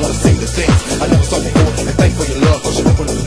wanna sing the things I never saw before. And thank for your love, cause you opened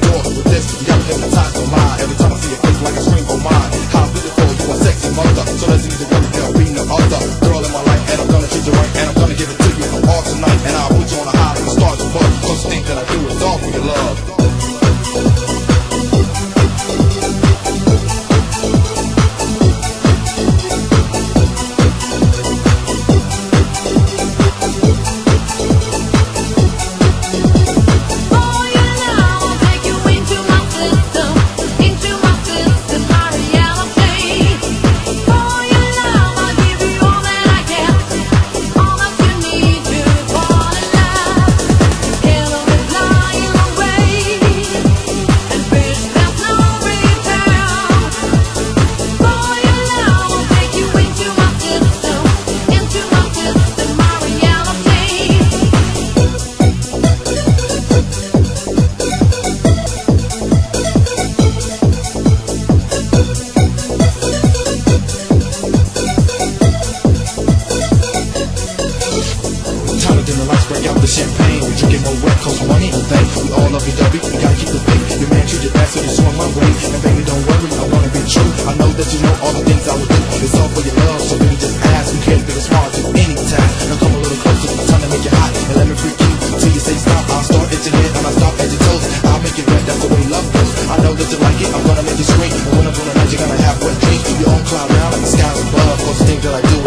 it red, that's the way love goes. I know that you like it, I'm gonna make it scream And when I'm doing it, you're gonna have one drink. Do your own cloud now. like the sky above. Cause the things that I do